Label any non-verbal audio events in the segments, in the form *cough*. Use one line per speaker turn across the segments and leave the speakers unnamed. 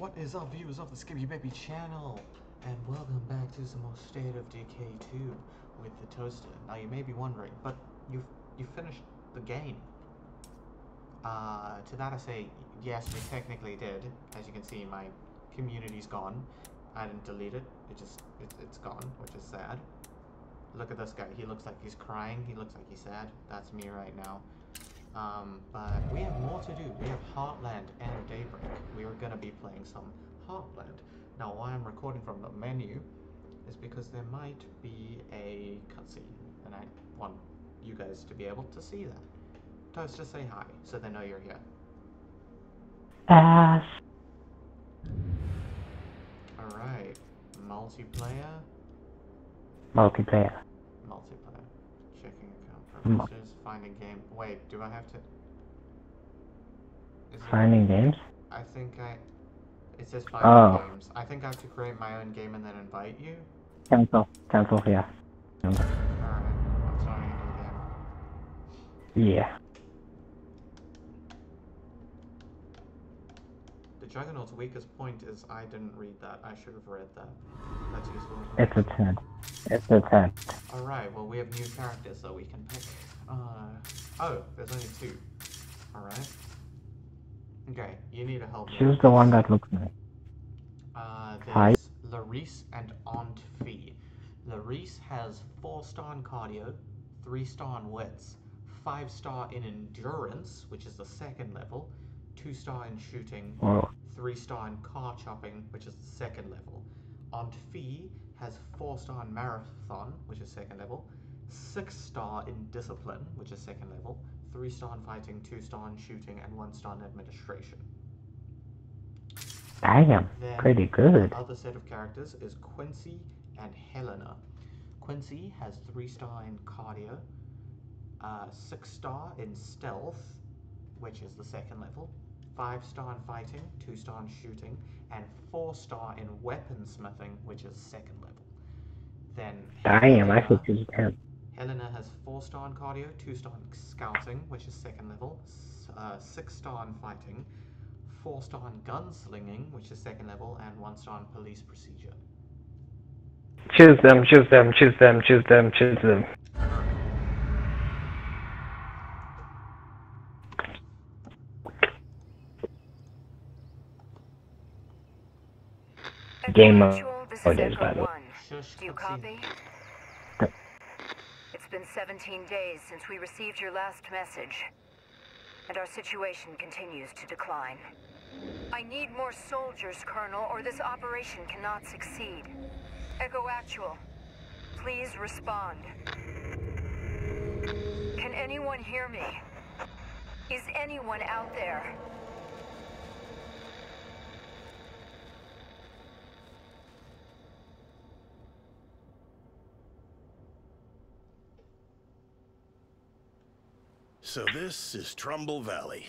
What is up, viewers of the Skippy Baby channel? And welcome back to some more State of Decay 2 with the Toaster. Now, you may be wondering, but you you finished the game. Uh, to that I say, yes, we technically did. As you can see, my community's gone. I didn't delete it. It just, it, it's gone, which is sad. Look at this guy. He looks like he's crying. He looks like he's sad. That's me right now. Um, but we have more to do. We have Heartland and Daybreak. We are going to be playing some Heartland. Now, why I'm recording from the menu is because there might be a cutscene, and I want you guys to be able to see that. Toaster, say hi, so they know you're here.
Ass.
Alright, multiplayer,
Multiplayer.
multiplayer. Checking
Mu-
finding game. Wait, do I have to? Is
Finding games.
I think I. It says finding
Oh.
games. I think I have to create my own game and then invite you.
Cancel. Cancel, yeah.
Alright, I'm starting a new game.
Yeah.
Juggernaut's weakest point is I didn't read that. I should have read that. That's useful.
It's a 10. It's a 10.
Alright, well, we have new characters that we can pick. Uh, oh, there's only two. Alright. Okay, you need to help me.
Choose the one that looks nice.
Uh,
Hi.
there's Larice and Aunt Fee. Larice has 4 star in cardio, 3 star in wits, 5 star in endurance, which is the second level, 2 star in shooting, 3 star in car chopping, which is the second level. Aunt Fee has 4 star in marathon, which is second level, 6 star in discipline, which is second level, 3 star in fighting, 2 star in shooting, and 1 star in administration.
damn.
Then
Pretty good.
The other set of characters is Quincy and Helena. Quincy has 3 star in cardio, uh, 6 star in stealth, which is the second level, 5 star in fighting, 2 star in shooting, and 4 star in weaponsmithing, which is second level. Then
I
Helena-
should choose 10.
Helena has 4 star in cardio, 2 star in scouting, which is second level, uh, 6 star in fighting, 4 star in gunslinging, which is second level, and 1 star in police procedure.
Choose them, choose them, choose them, choose them, choose them. Game
this is
by the way.
One. Do you copy? It's been 17 days since we received your last message. And our situation continues to decline. I need more soldiers, Colonel, or this operation cannot succeed. Echo Actual, please respond. Can anyone hear me? Is anyone out there?
So this is Trumbull Valley.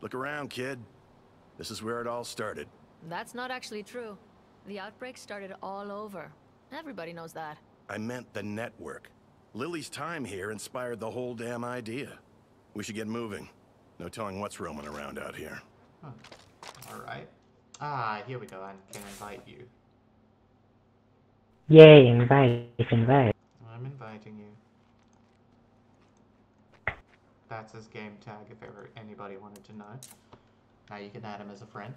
Look around, kid. This is where it all started.
That's not actually true. The outbreak started all over. Everybody knows that.
I meant the network. Lily's time here inspired the whole damn idea. We should get moving. No telling what's roaming around out here.
Alright. Ah, here we go. I can invite you.
Yay, invite, invite.
I'm inviting you. That's his game tag if ever anybody wanted to know. Now you can add him as a friend.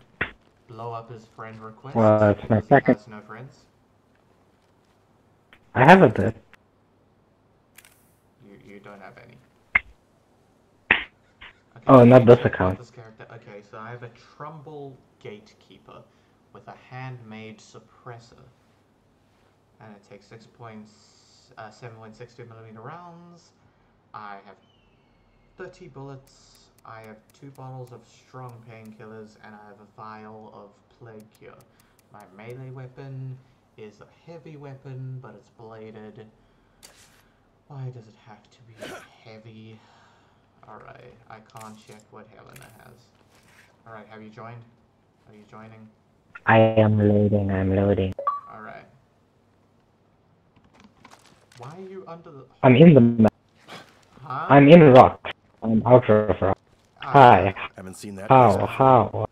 Blow up his friend request.
Well, it's my
he
second-
has no friends.
I have a bit.
You you don't have any. Okay,
Oh, not this account.
This character. Okay, so I have a Trumbull Gatekeeper with a handmade suppressor, and it takes six points, uh, seven point six two millimeter rounds. I have thirty bullets. I have two bottles of strong painkillers, and I have a vial of plague cure. My melee weapon is a heavy weapon, but it's bladed. Why does it have to be heavy? Alright, I can't check what Helena has. Alright, have you joined? Are you joining?
I am loading, I'm loading.
Alright. Why are you under the...
I'm in the.
Huh?
I'm in rock. I'm out of rock.
Ah,
Hi.
Haven't seen that.
How?
place before.
How?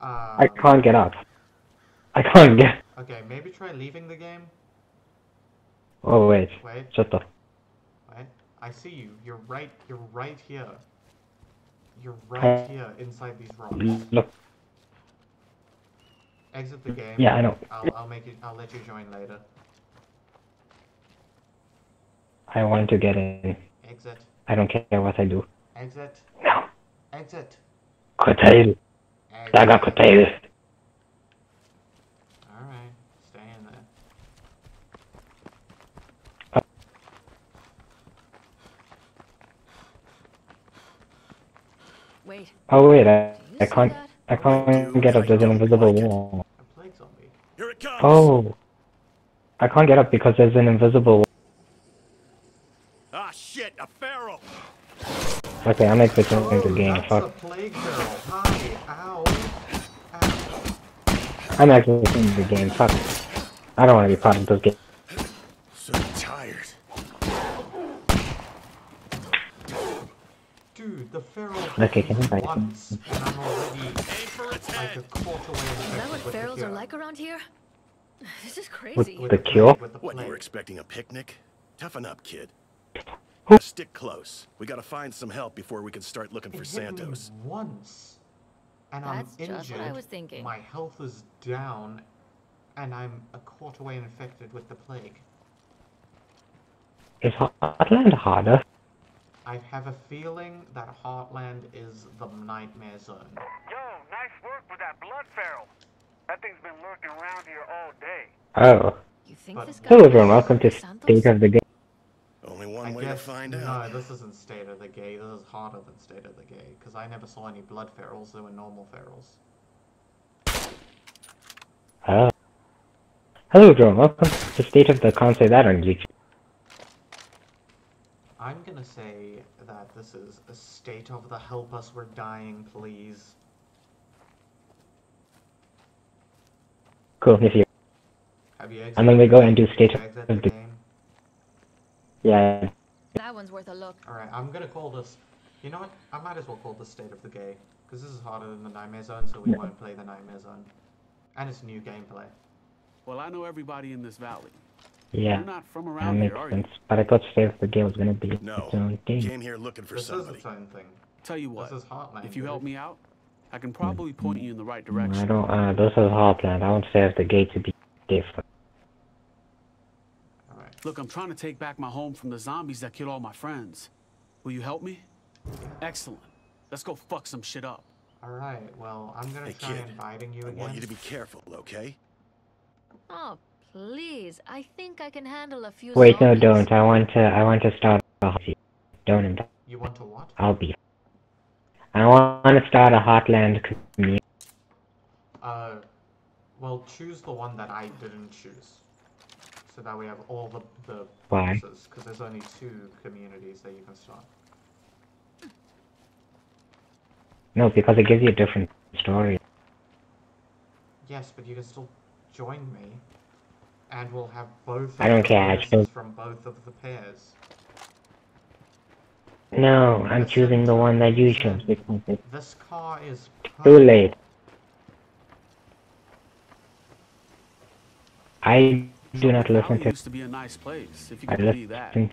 I
Um,
can't get up. I can't get. *laughs*
Okay, maybe try leaving the game.
Oh wait,
Wait,
shut the.
wait. I see you. You're right. You're right here. You're
Uh,
right here inside these rocks.
Look.
Exit the game.
Yeah, I know.
I'll, I'll make it. I'll let you join later.
I want to get in.
Exit.
I don't care what I do.
Exit.
No.
Exit.
Kotail. Daga
Exit.
Kotail.
All right. Stay in there.
Wait,
Oh wait, I, I can't.
that?
I can't get up. There's an invisible wall.
A plague zombie.
Here it comes!
Oh. I can't get up because there's an invisible wall.
Ah, shit! A feral!
Okay, I'm exiting
Oh,
the game.
that's
Fuck.
a plague barrel. Hi. Ow. Ow.
I'm exiting the game. Fuck. I don't want to be part of this game.
So tired.
Dude, the feral
Okay, can I buy
once, and I'm already
Aim for its
like a quarter way
Is that what
infected
ferals are like around here? This is crazy.
with
the
the cure?
plague, with the
What, you were expecting a picnic? Toughen up, kid.
Who-
Stick close. We gotta find some help before we can start looking for
It hit me
Santos.
once, and
That's
I'm
just
injured.
what I was thinking.
My health is down, and I'm a quarter way infected with the plague.
Is Heartland harder?
I have a feeling that Heartland is the nightmare zone.
Yo, nice work with that blood feral. That thing's been lurking around here all day.
Oh.
You think
But-
this guy
Hello everyone, welcome to
Santos?
State of the Game.
Only one
I
way
guess
to find
no,
out.
this isn't State of the Gay. This is harder than State of the Gay because I never saw any blood ferals. There were normal ferals.
Oh. Hello everyone, welcome to State of the Can't say that on YouTube.
I'm gonna say that this is a state of the help us, we're dying, please.
Cool, if you.
Have you exited
And then we go
game?
and do state of the-
the game?
Yeah.
That one's worth a look.
Alright, I'm gonna call this. You know what? I might as well call this State of the Gay. Because this is harder than the Nightmare Zone, so we
Yeah.
won't play the Nightmare Zone. And it's new gameplay.
Well, I know everybody in this valley.
Yeah.
You're not from
That makes
here,
sense. But I thought State of the Game was gonna be
No.
its own game.
Came here looking for
this
somebody.
is its own thing.
Tell you what,
This is Heartland.
if you help me out, I can probably point you in the right direction.
I don't, uh, this is Heartland. I want State of the Game to be different.
Alright.
Look, I'm trying to take back my home from the zombies that killed all my friends. Will you help me? Excellent. Let's go fuck some shit up.
Alright, well, I'm gonna
Hey,
try
kid,
inviting you
I
again.
want you to be careful, okay?
Oh, please. I think I can handle a few
Wait, no, don't. I want to, I want to start a hot. Don't invite.
You want to what?
I'll be. I want to start a Heartland community.
Uh, well, choose the one that I didn't choose. So that we have all the, the
Why?
because there's only two communities that you can start.
No, because it gives you a different story.
Yes, but you can still join me, and we'll have both.
I don't care, I chose-
from both of the pairs.
No, I'm choosing the one that you chose because it's
This car is
too late. I do not
The
listen
valley
to
used to be a nice place, if you
I
can believe that.
listen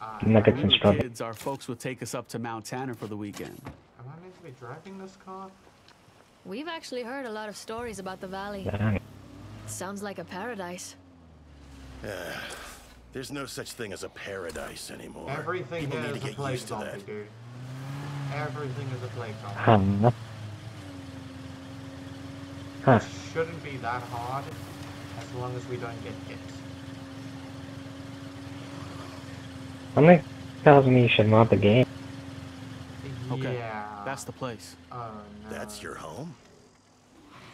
Uh,
Nuggets
When we
and
were
strawberry.
kids, our folks would take us up to Mount Tanner for the weekend.
am I meant to be driving this car?
We've actually heard a lot of stories about the valley. Sounds like a paradise.
There's no such thing as a paradise anymore.
Everything
People need
is
to
a
get
plague
used to that.
dude. Everything is a plague zombie.
Huh. Huh.
It shouldn't be that hard, as long as we don't get hit.
Something tells me you should mod the game.
Okay,
Yeah.
That's the place.
Oh no.
That's your home?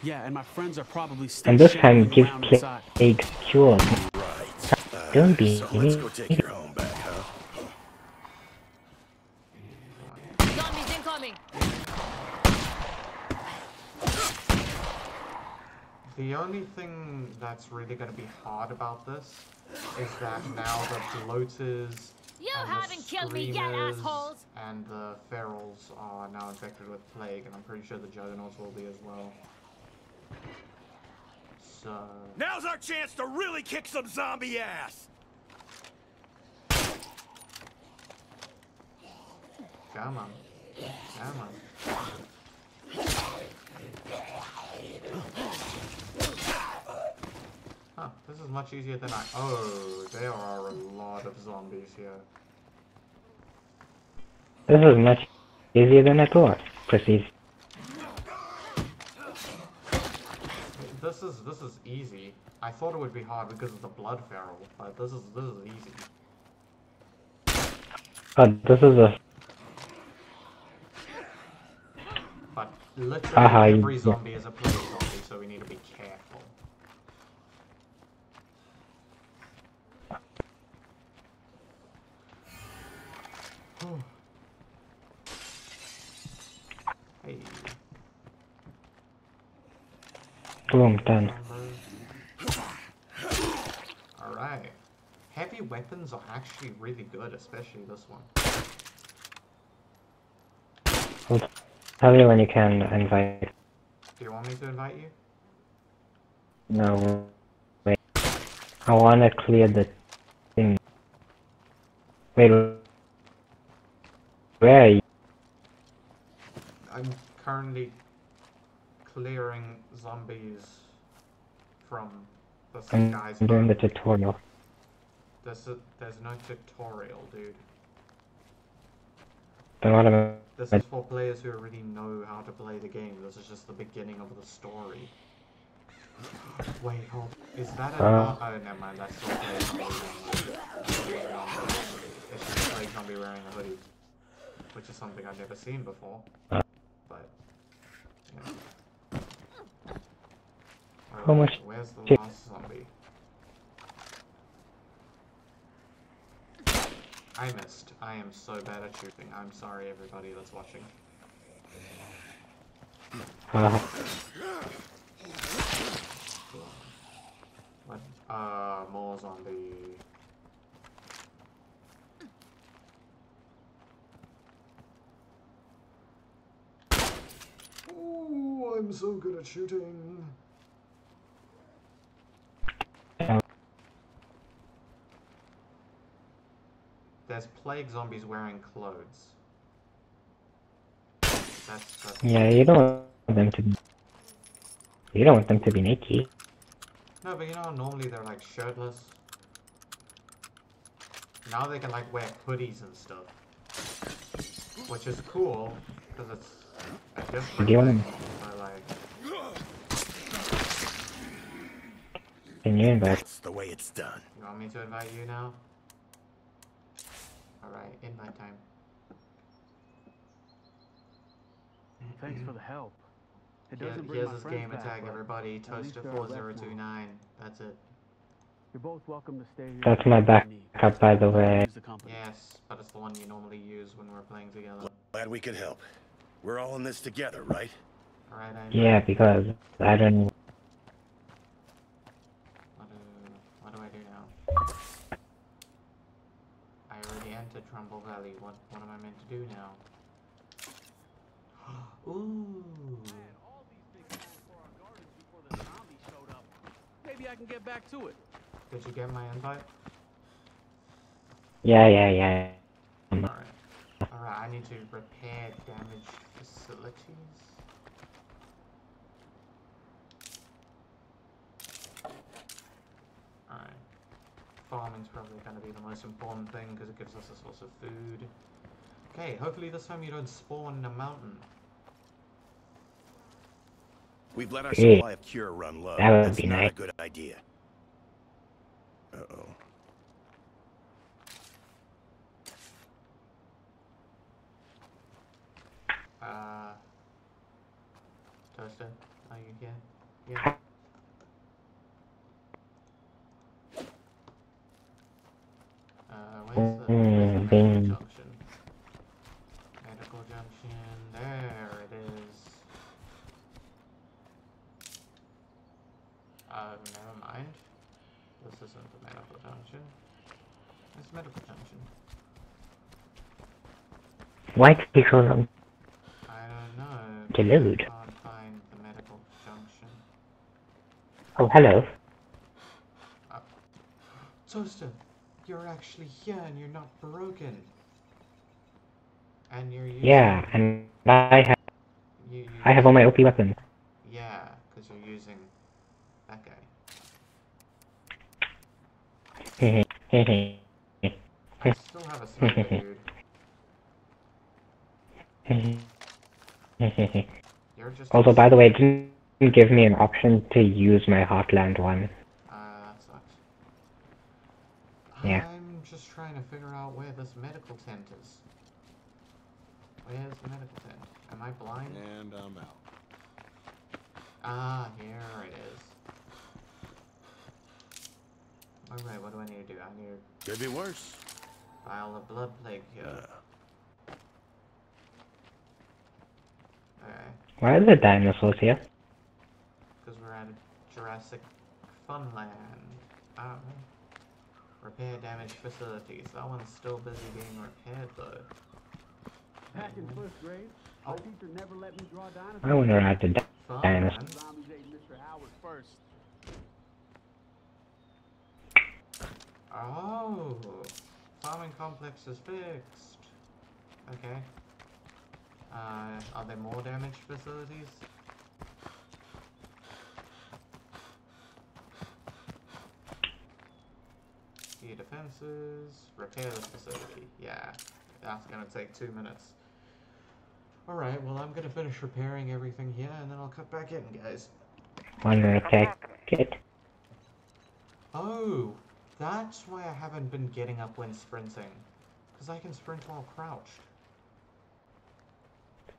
Yeah, and my friends are probably still
And this time give
around inside.
plague cure.
Right. Uh,
Don't be
So let's go take your home back, huh?
Zombies incoming!
The only thing that's really going to be hard about this is that now the bloaters
You
and the
haven't killed me yet,
Screamers
assholes!
And the ferals are now infected with plague, and I'm pretty sure the juggernauts will be as well. So
Now's our chance to really kick some zombie ass!
come on, come on. Huh, this is much easier than I. Oh, there are a lot of zombies here.
This is much easier than I thought. Proceed.
This is this is easy. I thought it would be hard because of the blood feral, but this is this is easy.
Oh, this is a
But literally
Aha, you-
every
yeah.
zombie is a plague zombie, so we need to be careful. Hey,
boom done.
Alright. Heavy weapons are actually really good, especially this one.
I'll tell you when you can invite.
Do you want me to invite you?
No, wait. I wanna clear the thing. Wait, where?
I'm currently clearing zombies from the
I'm doing the tutorial.
There's, a, there's no tutorial, dude.
Then what I?
This is for players who already know how to play the game. This is just the beginning of the story. Wait, hold. Is that a?
Uh.
oh, never mind. That's still Zombie. It's just Plague Zombie wearing a hoodie, which is something I've never seen before.
Uh.
But yeah.
How much
Where's the last zombie? I missed. I am so bad at shooting. I'm sorry, everybody that's watching.
Uh,
What? Uh, more zombie. So good at shooting. There's plague zombies wearing clothes. That's, that's
yeah, you don't want them to. Be, you don't want them to be naked.
No, but you know, normally they're like shirtless. Now they can like wear hoodies and stuff. Which is cool, because it's a different
Can you invite?
That's the way it's done.
you want me to invite you now? Alright, invite time.
Thanks for the help. It doesn't bring
here's
my
his
friends
game
back,
tag,
but
everybody.
at least they're
Toaster4029. That's it.
You're both welcome to stay here.
That's my backup, by the way.
Use the.
Yes, but it's the one you normally use when we're playing together.
Glad we could help. We're all in this together, right?
Alright, I
Yeah, because I don't.
Already entered Trumbull Valley. What what am I meant to do now? *gasps* Ooh.
Maybe I can get back to it.
Did you get my invite?
Yeah, yeah, yeah.
Alright. Alright, I need to repair damaged facilities. Farming's probably going to be the most important thing because it gives us a source of food. Okay, hopefully this time you don't spawn in a mountain.
We've let our
Yeah.
supply of cure run low.
That would
That's
be
not
nice.
a good idea. Uh-oh.
Uh, Toaster, are you here? Yeah. Junction? Medical junction, there it is. Uh, never mind. This isn't the medical junction. It's medical junction.
Why did take so long
I don't know.
to load?
Can't find the medical junction.
Oh, hello.
Toaster, you're actually here and you're not broken. And you're using.
Yeah, and I have
You, you,
I have all my OP weapons.
Yeah, because you're using that guy. I still have a sniper, *laughs* dude.
hehe, hehe.
You're just.
Also, by the way, it didn't give me an option to use my Heartland one.
Uh, that sucks.
Yeah.
I'm just trying to figure out where this medical tent is. Where's the medical tent? Am I blind?
And I'm out.
Ah, here it is. Alright, what do I need to do? I need
Could be worse.
to file a blood plague here.
Uh,
Okay,
Why are the dinosaurs here?
because we're at Jurassic Funland. I don't know. Repair damaged facilities. That one's still busy being repaired though.
Back in first grade,
Oh.
my teacher never let me draw dinosaurs.
I wonder how to di- Dinosaur.
Zombies ate Mr. Howard first.
Oh, farming complex is fixed. Okay. Uh, are there more damaged facilities? Defenses, repair the facility. Yeah, that's gonna take two minutes. Alright, well I'm gonna finish repairing everything here and then I'll cut back in, guys.
One repair kit.
Oh, that's why I haven't been getting up when sprinting. Because I can sprint while crouched.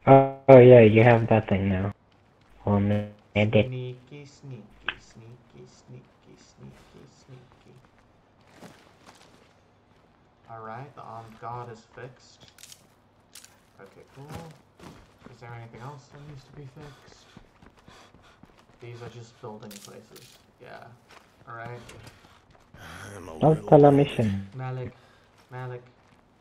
Oh, oh yeah, you have that thing now. Minute.
Sneaky, sneaky, sneaky, sneaky, sneaky, sneaky. Alright, the armed guard is fixed. Okay, cool. Is there anything else that needs to be fixed? These are just building places. Yeah. Alright.
I'm a
Don't
little
tell a
worried.
mission.
Malik. Malik.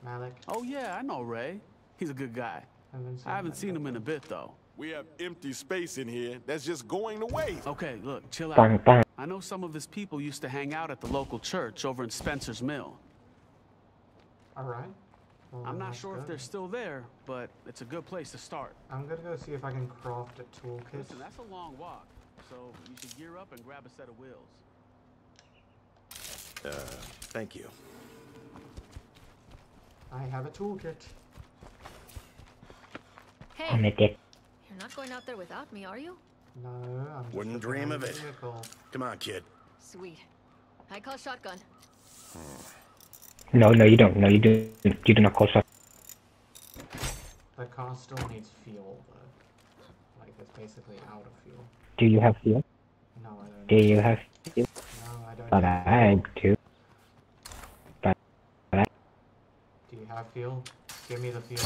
Malik.
Oh yeah, I know Ray. He's a good guy.
Haven't seen
I haven't seen him in a bit though.
We have empty space in here that's just going to waste.
Okay, look, chill out.
Bang, bang.
I know some of his people used to hang out at the local church over in Spencer's Mill.
Alright. Well,
I'm not
let's
sure if they're still there, but it's a good place to start.
I'm gonna go see if I can craft a toolkit.
Listen, that's a long walk, so you should gear up and grab a set of wheels.
Uh, thank you.
I have a toolkit.
Hey,
On a dick.
you're not going out there without me, are you?
No, I'm just
Wouldn't dream of it.
Vehicle.
Come on, kid.
Sweet. I call shotgun.
No, no, you don't. No, you do. You do not call shot.
The car still needs fuel, though. Like, it's basically out of fuel.
Do you have fuel?
No, I don't.
Do you have fuel?
No, I don't.
But
have
I
fuel.
do. But I
Do you have fuel? Give me the fuel.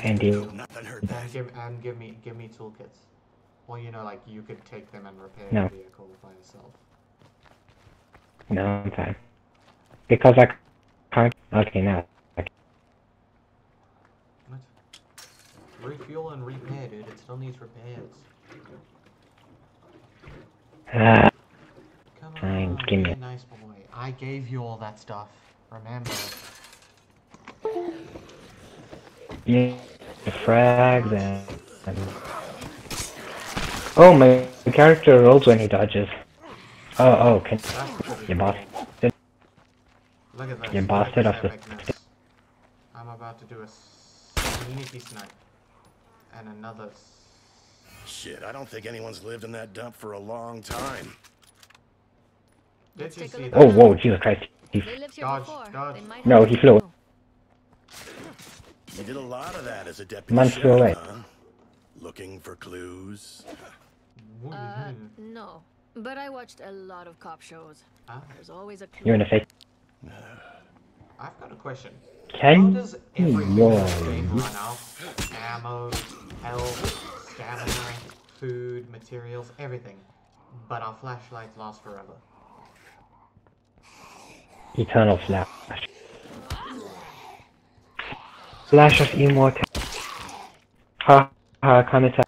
I
And you-
Nothing hurt that.
And give and give me give me toolkits. Well, you know, like you could take them and repair
No.
the vehicle by yourself.
no, I'm fine. Because I can't. Okay, now.
What? Refuel and repair, dude. It still needs repairs.
Ah,
Come on,
Fine, give me
a nice boy. I gave you all that stuff. Remember?
yeah. The Frag then. Oh, my character rolls when he dodges. Oh, oh, can
That's pretty
you boss?
Cool. Look at.
You
look
it
this
off the-
I'm about to do a sneaky snipe. And another.
Shit, I don't think anyone's lived in that dump for a long time.
Did you see that?
Oh, whoa, Jesus Christ. He,
They lived here
Dodge, dodge.
No, he flew.
clue.
You did a lot of that as a deputy
Months
sheriff,
away.
huh? Looking for clues.
Uh, no. But I watched a lot of cop shows.
Ah,
There's always a clue.
you're in a fake.
I've got a question. How
Can
does everything
you
in this game run out? Ammo, health, stamina, food, materials, everything. But our flashlights last forever.
eternal flash? Flash of immortality. Ha ha, Kamisa.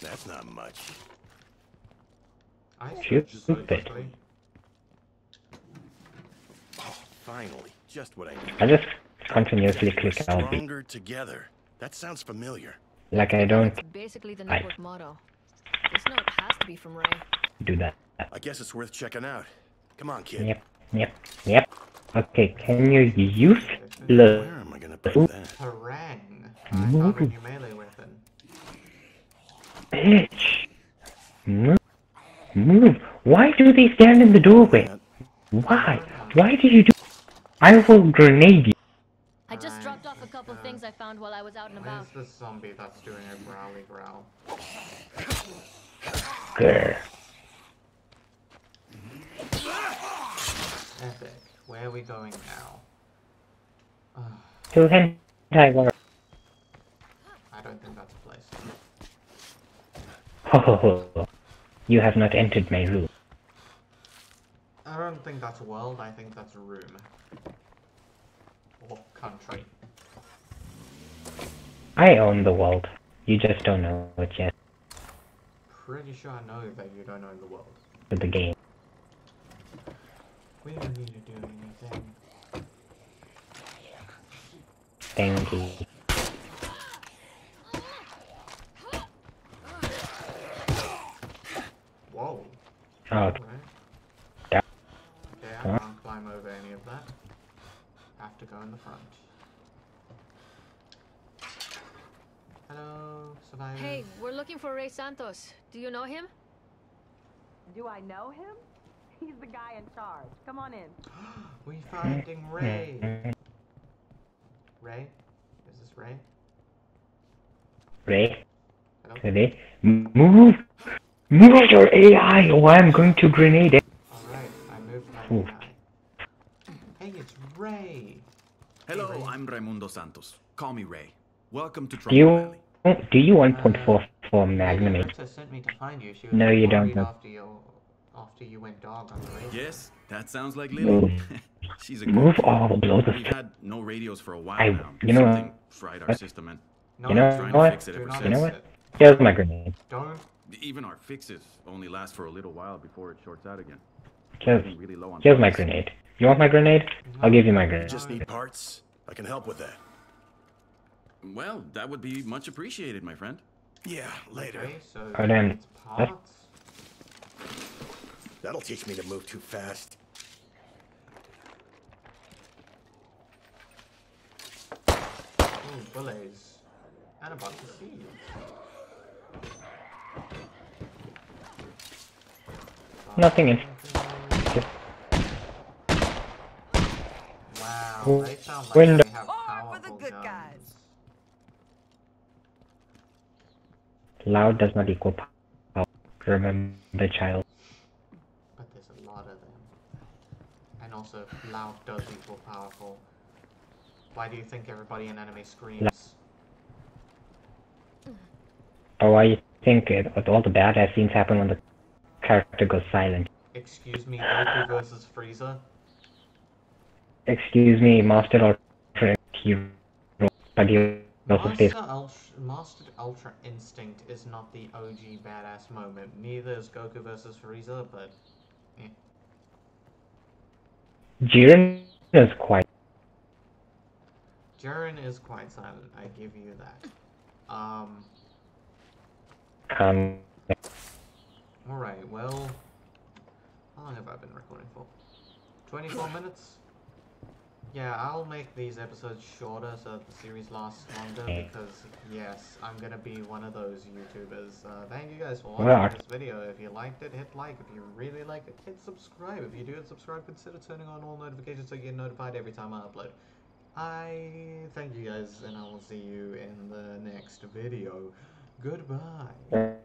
That's not much.
I
Shoot
switched so
it.
quickly.
Oh, finally, just what I need.
I just continuously click LB.
Stronger together. That sounds familiar.
Like I don't
It's basically the
I-
network motto. This note has to be from Ray.
do that.
I guess it's worth checking out. Come on, kid.
Yep, yep, yep. Okay, can you use the
Where am I gonna put that?
Parang. I found a new melee weapon.
bitch? Move, move. Why do they stand in the doorway? Why? Why did you do? I will grenade you.
I just dropped off a couple
okay.
things I found while I was out and about.
Where's the zombie that's doing a growly growl?
Grr.
Epic. Where are we going now? Ugh,
To hentai war.
I don't think that's a place.
Ho ho ho. You have not entered my room.
I don't think that's a world, I think that's a room. Or country.
I own the world. You just don't know it yet
Pretty sure I know that you don't own the world.
with the game.
We don't need to do anything.
Thank you.
Whoa.
Uh, oh,
Alright.
Yeah.
Okay, I
Huh?
can't climb over any of that. Have to go in the front. Hello, survivors.
Hey, we're looking for Ray Santos. Do you know him?
Do I know him? He's the guy in charge. Come on in. *gasps*
we finding Ray. Ray? Is this Ray?
Ray,
Hello?
ready? Move! Move your AI or I'm going to grenade it.
Alright, I moved my
Ooh.
AI. Hey, it's Ray!
Hello,
Ray.
I'm Raimundo Santos. Call me Ray. Welcome to
Do
Trump
you
Valley.
do you 1.44 Magnum?
Yeah, sent me to find you. She was
No, you don't
worried
know.
After you, after you went dog on the radio.
Yes, that sounds like
Move.
Lily. *laughs* She's a good
Move
kid.
all the blows of
We've had no radios for a while
I-
now.
you know
Something
what?
fried our
What?
system and
No,
You know what?
fix it ever since.
You know what?
it.
Here's my grenade.
Don't.
Even our fixes only last for a little while before it shorts out again.
Here's,
Getting really low on
here's my grenade. You want my grenade? I'll give you my
You
grenade.
just need parts? I can help with that.
Well, that would be much appreciated, my friend.
Yeah, later.
Okay, so
Oh, then,
parts.
That'll teach me to move too fast.
Ooh, bullets. And a bunch of seeds.
Nothing in-
Wow, they sound like
Window.
they have powerful
the good guys.
Loud does not equal power. Remember, child.
But there's a lot of them. And also, loud does equal powerful. Why do you think everybody in anime screams?
Or why you think it, all the badass scenes happen when the character goes silent?
Excuse me, Goku versus Frieza?
Excuse me, Master Ultra Hero. But he also stays.
Master Ultra, Master Ultra Instinct is not the OG badass moment. Neither is Goku versus Frieza, but eh.
Jiren is quite.
Jiren is quite silent. I give you that. Um.
Um,
Alright, well. How long have I been recording for? 24 *sighs* minutes? Yeah, I'll make these episodes shorter so that the series lasts longer because, yes, I'm gonna be one of those YouTubers. Uh, thank you guys for watching
Well,
this video. If you liked it, hit like. If you really like it, hit subscribe. If you do hit subscribe, consider turning on all notifications so you get notified every time I upload. I thank you guys, and I will see you in the next video. Goodbye.